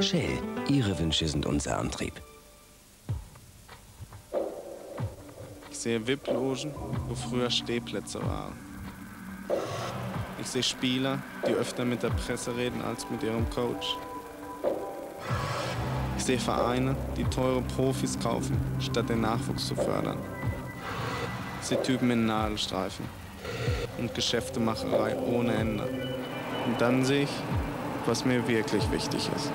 Shell, Ihre Wünsche sind unser Antrieb. Ich sehe VIP-Logen, wo früher Stehplätze waren. Ich sehe Spieler, die öfter mit der Presse reden als mit ihrem Coach. Ich sehe Vereine, die teure Profis kaufen, statt den Nachwuchs zu fördern. Ich sehe Typen in Nadelstreifen und Geschäftemacherei ohne Ende. Und dann sehe ich, was mir wirklich wichtig ist.